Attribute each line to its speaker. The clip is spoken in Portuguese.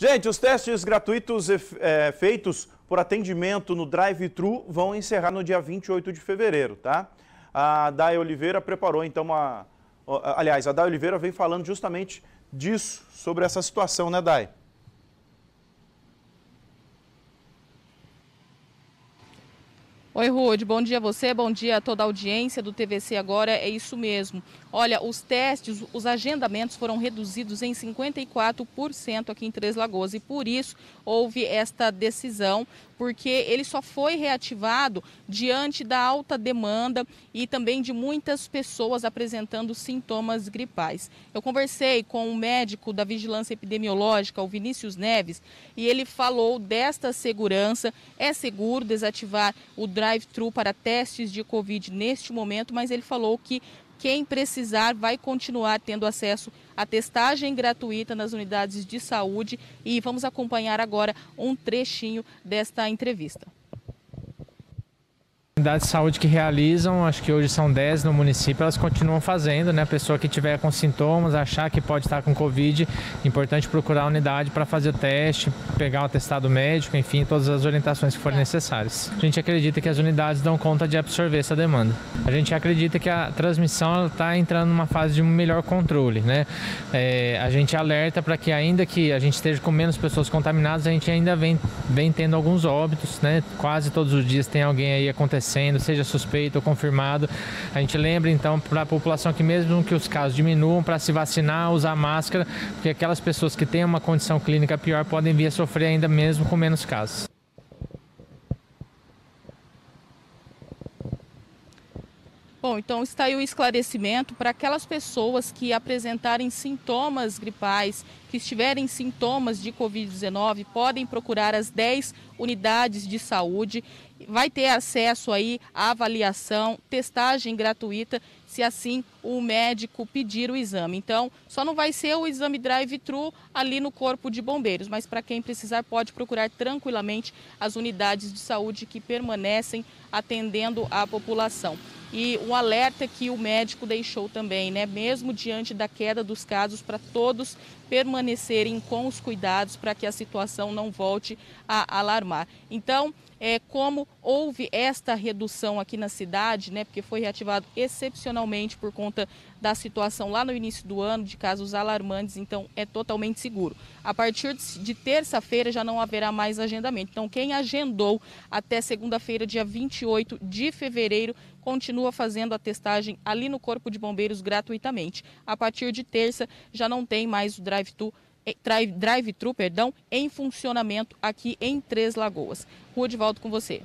Speaker 1: Gente, os testes gratuitos é, feitos por atendimento no drive-thru vão encerrar no dia 28 de fevereiro, tá? A Day Oliveira preparou então uma... Aliás, a Day Oliveira vem falando justamente disso, sobre essa situação, né, Day?
Speaker 2: Oi, Rude, bom dia a você, bom dia a toda a audiência do TVC Agora, é isso mesmo. Olha, os testes, os agendamentos foram reduzidos em 54% aqui em Três Lagoas e por isso houve esta decisão, porque ele só foi reativado diante da alta demanda e também de muitas pessoas apresentando sintomas gripais. Eu conversei com o médico da Vigilância Epidemiológica, o Vinícius Neves, e ele falou desta segurança. É seguro desativar o drive-thru para testes de Covid neste momento, mas ele falou que quem precisar vai continuar tendo acesso à testagem gratuita nas unidades de saúde e vamos acompanhar agora um trechinho desta entrevista.
Speaker 3: Unidades de saúde que realizam, acho que hoje são 10 no município, elas continuam fazendo, né? A pessoa que tiver com sintomas, achar que pode estar com Covid, importante procurar a unidade para fazer o teste, pegar o atestado médico, enfim, todas as orientações que forem necessárias. A gente acredita que as unidades dão conta de absorver essa demanda. A gente acredita que a transmissão está entrando numa fase de um melhor controle, né? É, a gente alerta para que ainda que a gente esteja com menos pessoas contaminadas, a gente ainda vem, vem tendo alguns óbitos, né? Quase todos os dias tem alguém aí acontecendo acontecendo, seja suspeito ou confirmado. A gente lembra então para a população que mesmo que os casos diminuam, para se vacinar, usar máscara, porque aquelas pessoas que têm uma condição clínica pior podem vir a sofrer ainda mesmo com menos casos.
Speaker 2: Bom, então está aí o esclarecimento para aquelas pessoas que apresentarem sintomas gripais, que estiverem sintomas de Covid-19, podem procurar as 10 unidades de saúde, vai ter acesso aí à avaliação, testagem gratuita, se assim o médico pedir o exame. Então, só não vai ser o exame drive-thru ali no corpo de bombeiros, mas para quem precisar pode procurar tranquilamente as unidades de saúde que permanecem atendendo a população e um alerta que o médico deixou também, né? Mesmo diante da queda dos casos, para todos permanecerem com os cuidados para que a situação não volte a alarmar. Então, é, como houve esta redução aqui na cidade, né, porque foi reativado excepcionalmente por conta da situação lá no início do ano, de casos alarmantes, então é totalmente seguro. A partir de terça-feira já não haverá mais agendamento. Então, quem agendou até segunda-feira, dia 28 de fevereiro, continua fazendo a testagem ali no Corpo de Bombeiros gratuitamente. A partir de terça já não tem mais o drive-thru drive-thru, perdão, em funcionamento aqui em Três Lagoas. Rua de volta com você.